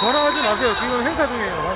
전화하지 마세요. 지금 행사 중이에요.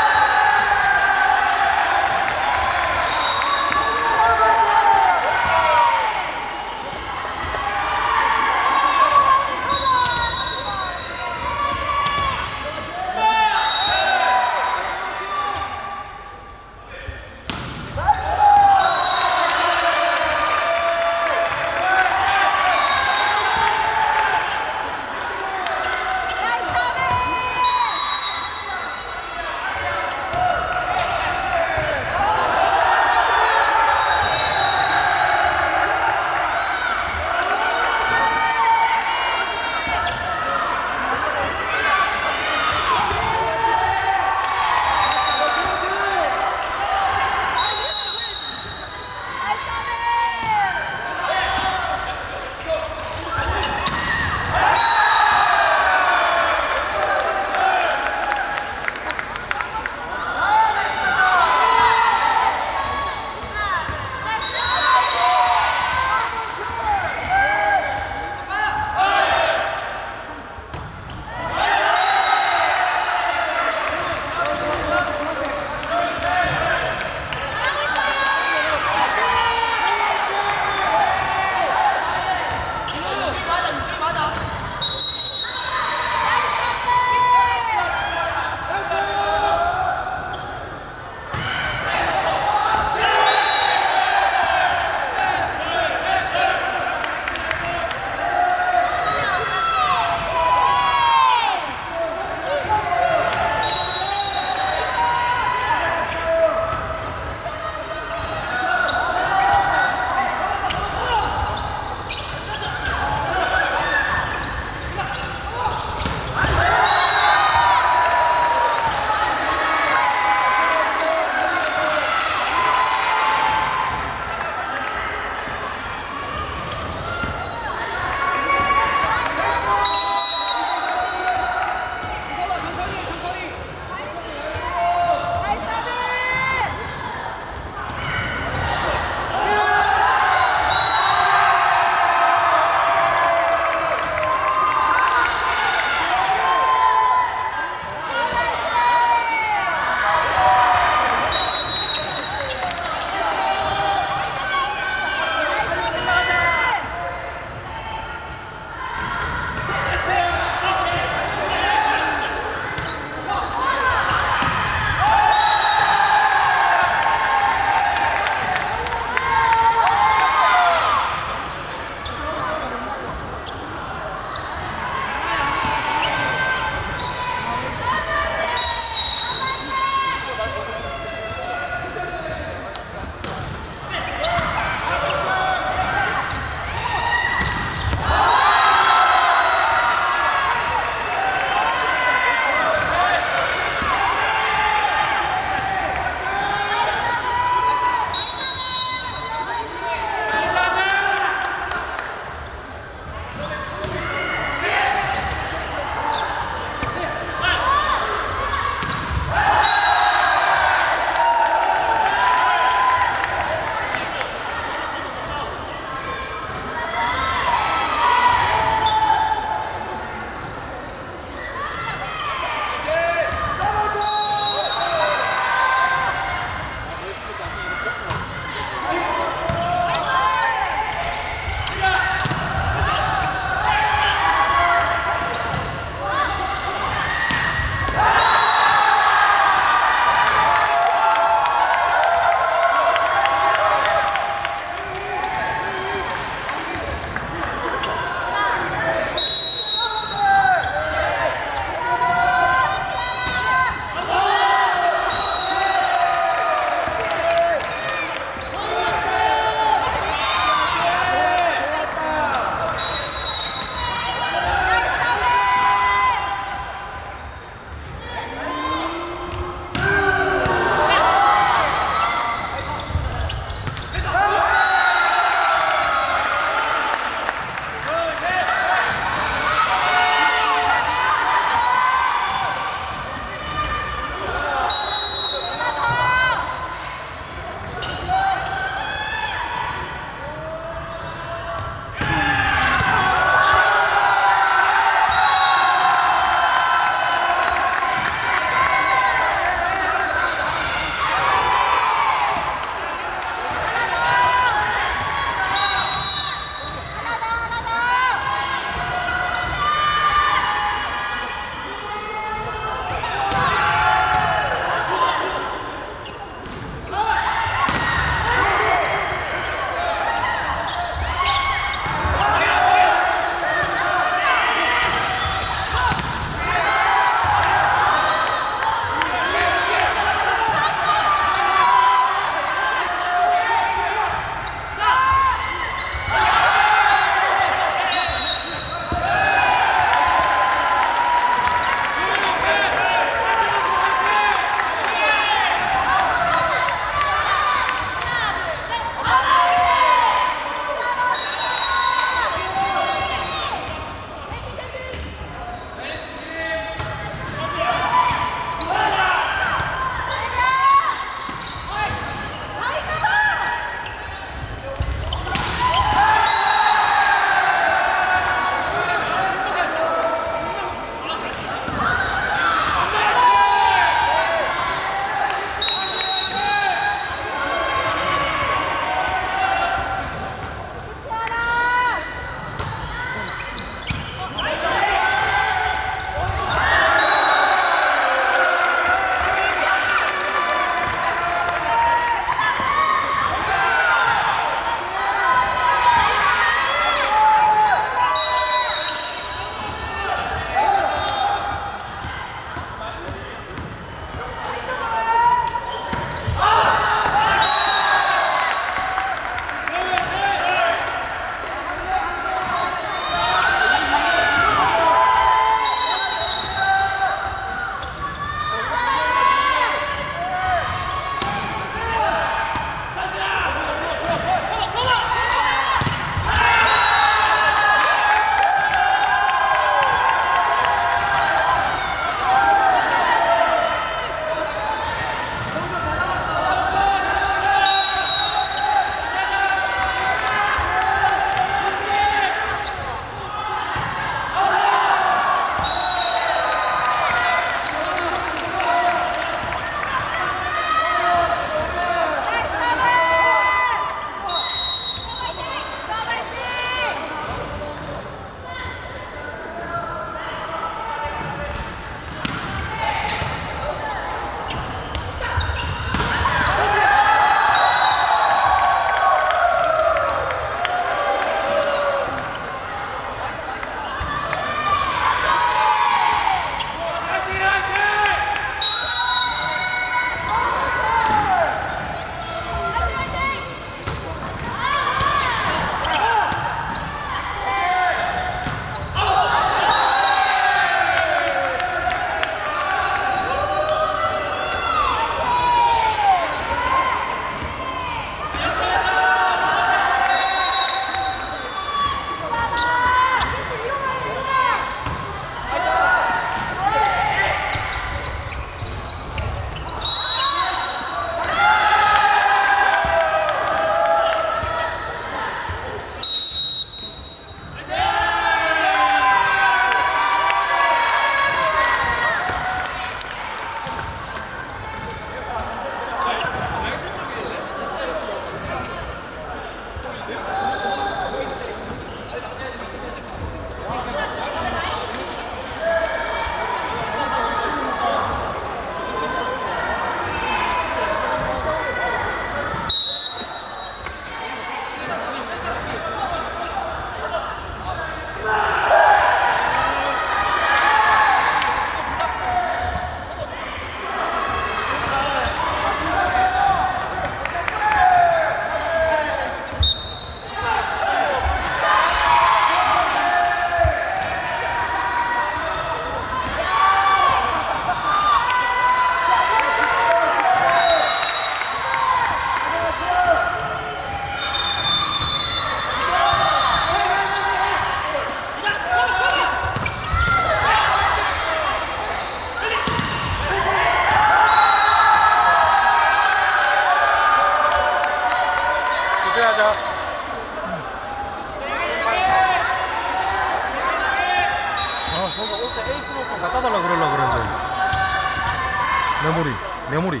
메모리.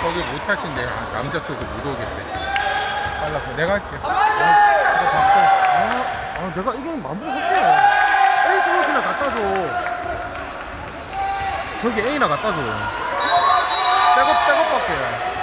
저기 못하신데 남자 쪽으로 못 오겠대 빨라서. 내가 할게. 아, 아, 내가 이게 마무리 할게 에이스 로시나 갖다 줘. 저기 A나 갖다 줘. 백업 백업밖에.